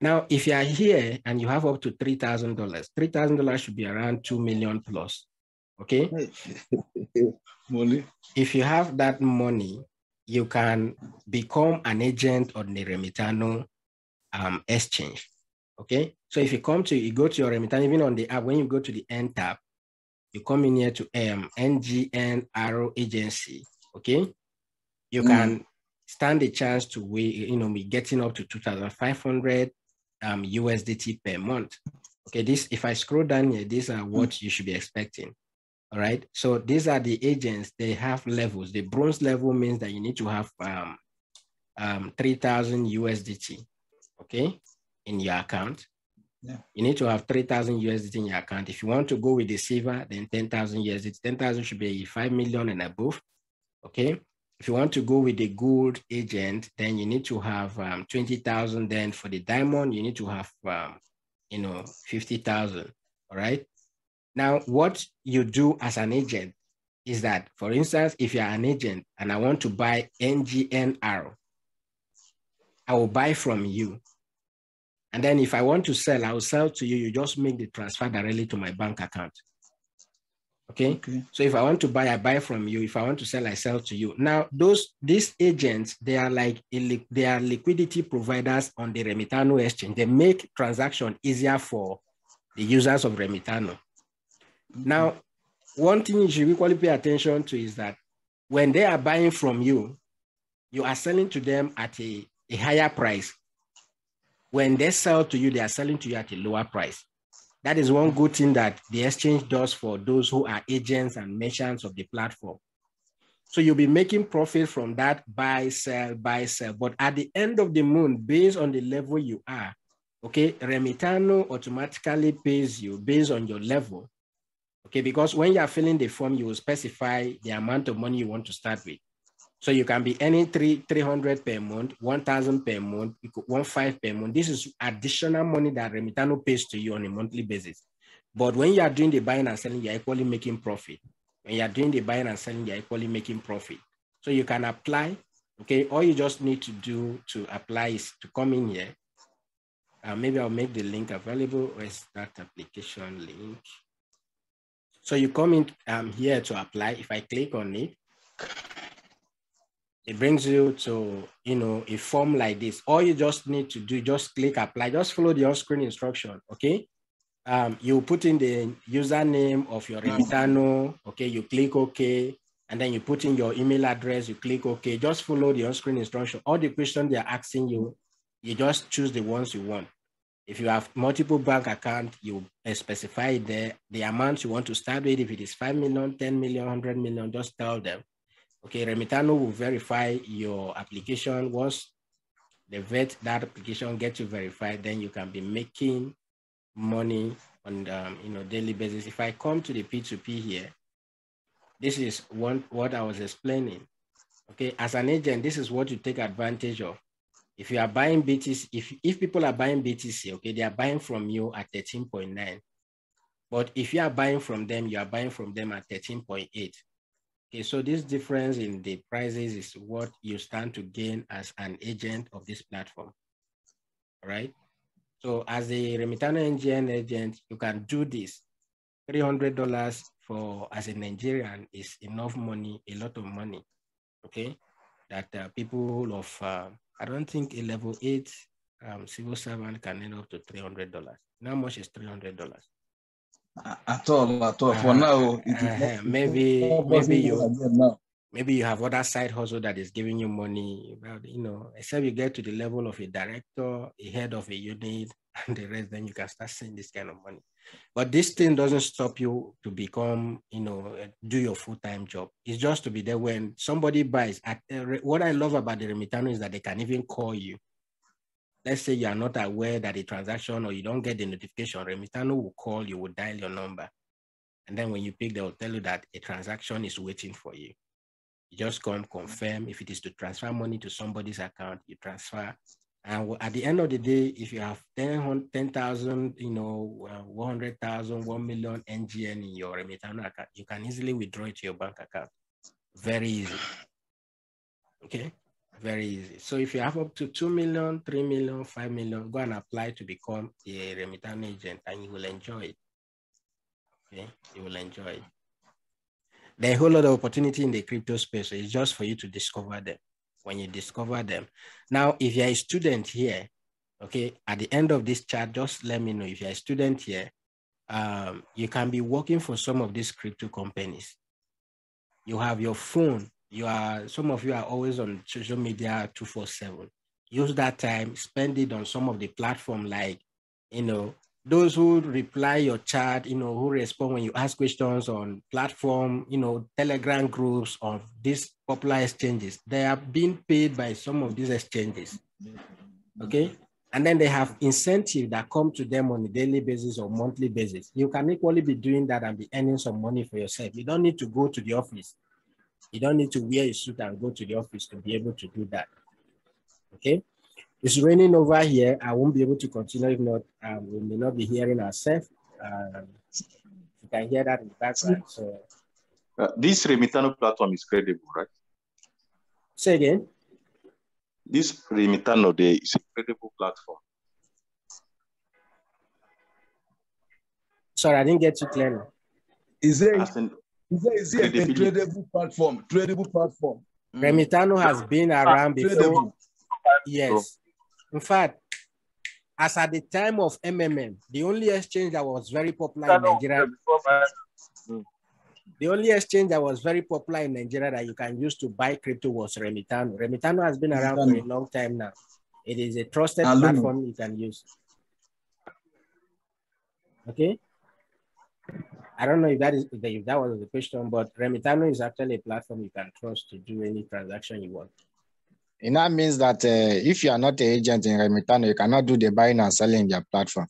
Now, if you are here and you have up to $3,000, $3,000 should be around 2 million plus. Okay. money. If you have that money, you can become an agent on the Remitano um, exchange. Okay. So if you come to, you go to your Remitano, even on the app, when you go to the end tab, you come in here to um, NGNR Agency. Okay. You mm. can stand a chance to we you know, be getting up to 2,500 um, USDT per month. Okay, this if I scroll down here, these are what you should be expecting. All right. So these are the agents. They have levels. The bronze level means that you need to have um, um, 3,000 USDT. Okay, in your account. Yeah. You need to have 3,000 USDT in your account. If you want to go with the silver, then 10,000 USDT. 10,000 should be 5 million and above. Okay. If you want to go with the gold agent, then you need to have um, 20,000. Then for the diamond, you need to have, um, you know, 50,000. All right. Now, what you do as an agent is that, for instance, if you're an agent and I want to buy NGNR, I will buy from you. And then if I want to sell, I will sell to you. You just make the transfer directly to my bank account. Okay? okay. So if I want to buy, I buy from you. If I want to sell, I sell to you. Now, those these agents, they are like they are liquidity providers on the Remitano exchange. They make transaction easier for the users of Remitano. Mm-hmm. Now, one thing you should equally pay attention to is that when they are buying from you, you are selling to them at a, a higher price. When they sell to you, they are selling to you at a lower price. That is one good thing that the exchange does for those who are agents and merchants of the platform. So you'll be making profit from that buy, sell, buy, sell. But at the end of the month, based on the level you are, okay, Remitano automatically pays you based on your level. Okay, because when you are filling the form, you will specify the amount of money you want to start with. So you can be earning three, 300 per month, 1,000 per month, one five per month. This is additional money that Remitano pays to you on a monthly basis. But when you are doing the buying and selling, you're equally making profit. When you are doing the buying and selling, you're equally making profit. So you can apply, okay? All you just need to do to apply is to come in here. Uh, maybe I'll make the link available. Where's that application link? So you come in um, here to apply. If I click on it, it brings you to you know a form like this. All you just need to do just click apply. Just follow the on-screen instruction okay? Um, you put in the username of your Remitano, okay? You click ok and then you put in your email address you click ok. Just follow the on-screen instruction. All the questions they're asking you you just choose the ones you want. If you have multiple bank accounts, you specify the, the amount you want to start with. If it is 5 million, 10 million, 100 million, just tell them. Okay, Remitano will verify your application. Once the vet that application gets you verified, then you can be making money on um, you know daily basis. If I come to the P2P here, this is one what I was explaining. Okay, as an agent, this is what you take advantage of. If you are buying BTC, if, if people are buying BTC, okay, they are buying from you at 13.9. But if you are buying from them, you are buying from them at 13.8. Okay, so this difference in the prices is what you stand to gain as an agent of this platform, right? So as a Remitano NGN agent, you can do this. $300 for, as a Nigerian is enough money, a lot of money, okay? That uh, people of, uh, I don't think a level eight um, civil servant can earn up to $300. How much is $300? At all, at all. For uh, now, uh, maybe maybe you maybe you have other side hustle that is giving you money. But you know, except you get to the level of a director, a head of a unit, and the rest, then you can start seeing this kind of money. But this thing doesn't stop you to become, you know, do your full time job. It's just to be there when somebody buys. At, uh, what I love about the Remitano is that they can even call you let's say you are not aware that a transaction or you don't get the notification, Remitano will call you, will dial your number. And then when you pick, they will tell you that a transaction is waiting for you. You just come confirm if it is to transfer money to somebody's account, you transfer. And at the end of the day, if you have 10,000, 10, you know, uh, 100,000, 1 million NGN in your Remitano account, you can easily withdraw it to your bank account. Very easy. Okay Very easy. So if you have up to 2 million, 3 million, 5 million, go and apply to become a Remitano agent and you will enjoy it. Okay, you will enjoy it. There's a whole lot of opportunity in the crypto space. So it's just for you to discover them. When you discover them. Now, if you're a student here, okay, at the end of this chat, just let me know if you're a student here, um, you can be working for some of these crypto companies. You have your phone. You are some of you are always on social media 247. Use that time, spend it on some of the platform like you know those who reply your chat, you know, who respond when you ask questions on platform, you know, telegram groups of these popular exchanges, they are being paid by some of these exchanges. Okay. And then they have incentive that come to them on a daily basis or monthly basis. You can equally be doing that and be earning some money for yourself. You don't need to go to the office. You don't need to wear a suit and go to the office to be able to do that. Okay. It's raining over here. I won't be able to continue. If not, um, we may not be hearing ourselves. Um, you can hear that in the background. So, uh, this Remitano platform is credible, right? Say again. This Remitano day is a credible platform. Sorry, I didn't get you clearly. Is there, is there, is there a tradable platform? Tradable platform. Mm. Remitano has been around ah, before. Yes. In fact, as at the time of MMM, the only exchange that was very popular in Nigeria, the only exchange that was very popular in Nigeria that you can use to buy crypto was Remitano. Remitano has been around for a long time now. It is a trusted platform you can use. Okay. I don't know if that is if that was the question, but Remitano is actually a platform you can trust to do any transaction you want. And that means that uh, if you are not an agent in Remitano, you cannot do the buying and selling in their platform.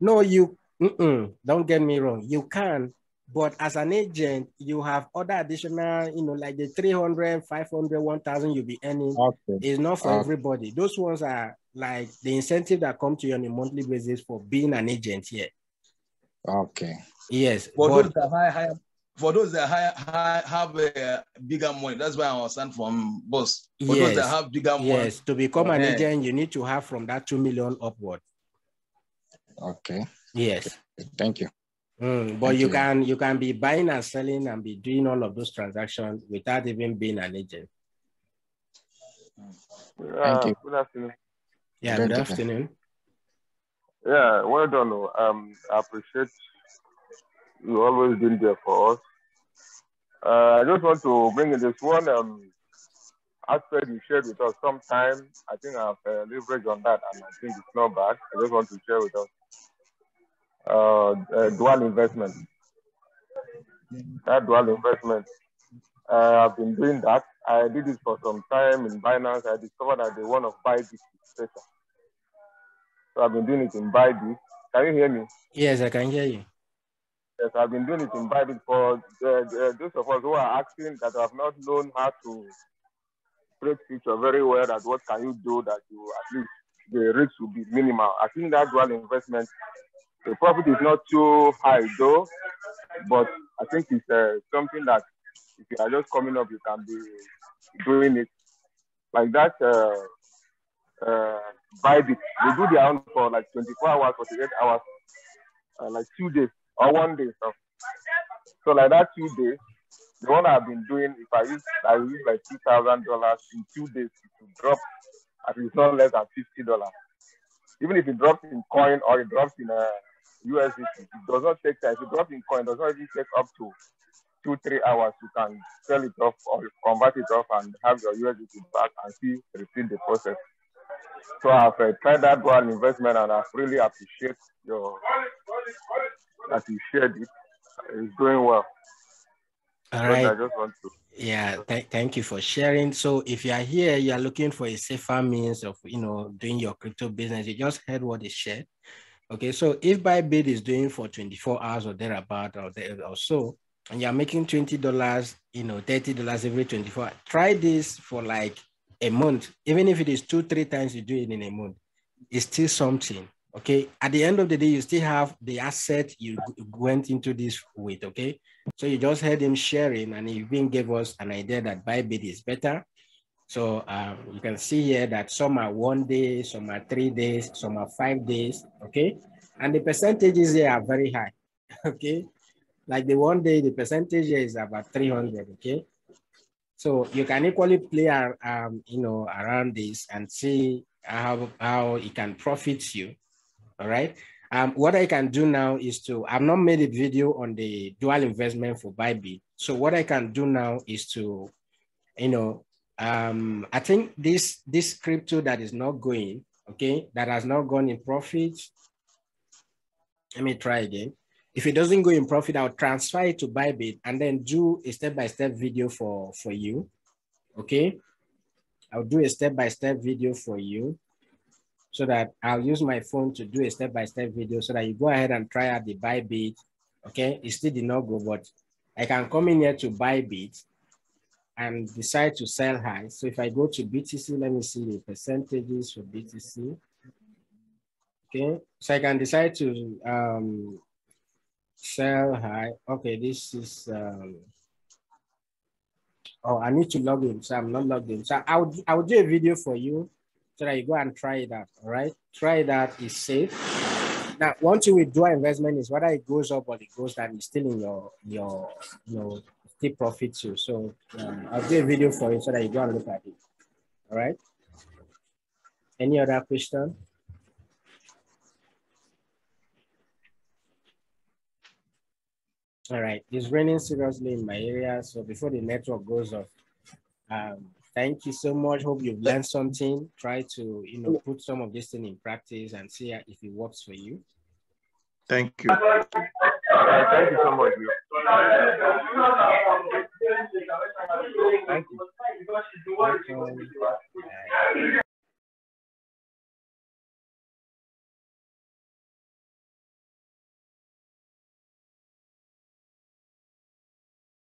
No, you don't get me wrong. You can, but as an agent, you have other additional, you know, like the 300, 500, 1000 you'll be earning. Okay. It's not for okay. everybody. Those ones are like the incentive that come to you on a monthly basis for being an agent here. Okay. Yes. For but, those that high, high, for those that high, high, have a bigger money, that's why I understand from boss. For yes, those that have bigger money. Yes, to become an agent, you need to have from that two million upward. Okay. Yes. Thank you. Mm, but Thank you, you can you can be buying and selling and be doing all of those transactions without even being an agent. Thank you. Good afternoon. Yeah, good, good afternoon. Yeah, well done. Um, I appreciate you always been there for us. Uh, I just want to bring in this one um, aspect you shared with us sometime. I think I've uh, leveraged on that and I think it's not bad. I just want to share with us. Uh, uh, dual investment. That dual investment. Uh, I've been doing that. I did it for some time in Binance. I discovered that they want to Bybit is better. So I've been doing it in Bybit. Can you hear me? Yes, I can hear you. Yes, I've been doing it in Bybit for the, the, those of us who are asking that have not known how to break future very well. That what can you do that you at least the risk will be minimal. I think that dual investment, the profit is not too high though, but I think it's uh, something that if you are just coming up, you can be doing it like that. Uh, uh, Bybit, they do their own for like 24 hours, 48 hours, uh, like two days or one day. So, so like that two days, the one I've been doing, if I use I use like two thousand dollars in two days to drop at least not less than fifty dollars. Even if it drops in coin or it drops in a uh, USDT, it does not take time. If it drops in coin, it does not even take up to two, three hours. You can sell it off or convert it off and have your USDT back and see repeat the process. So I've uh, tried that one investment and I really appreciate your as you shared it. It's going well. All right. I just want to. Yeah, th- thank you for sharing. So, if you are here, you are looking for a safer means of, you know, doing your crypto business. You just heard what is shared. Okay, so if Bybit is doing for 24 hours or thereabout or there or so, and you're making $20, you know, $30 every 24, try this for like a month. Even if it is two, three times you do it in a month, it's still something. Okay. At the end of the day, you still have the asset you went into this with. Okay. So you just heard him sharing, and he even gave us an idea that Bybit is better. So um, you can see here that some are one day, some are three days, some are five days, okay? And the percentages here are very high, okay? Like the one day, the percentage here is about 300, okay? So you can equally play, um, you know, around this and see how, how it can profit you, all right? Um, what I can do now is to, I've not made a video on the dual investment for Bybit. So what I can do now is to, you know, um, I think this, this crypto that is not going, okay, that has not gone in profit. Let me try again. If it doesn't go in profit, I'll transfer it to Bybit and then do a step-by-step -step video for, for you, okay? I'll do a step-by-step -step video for you so that I'll use my phone to do a step-by-step -step video so that you go ahead and try out the Bybit, okay? It still did not go, but I can come in here to Bybit and decide to sell high. So if I go to BTC, let me see the percentages for BTC. Okay, so I can decide to um, sell high. Okay, this is, um, oh, I need to log in. So I'm not logged in. So I'll, I'll do a video for you so that you go and try that. All right. Try that is safe. Now, one thing with dual investment is whether it goes up or it goes down, it's still in your your you know still profits you. So um, I'll do a video for you so that you go and look at it. All right. Any other question? All right, it's raining seriously in my area. So before the network goes off, um, Thank you so much. Hope you've learned something. Try to, you know, put some of this thing in practice and see if it works for you. Thank you. Thank you so much. Thank you.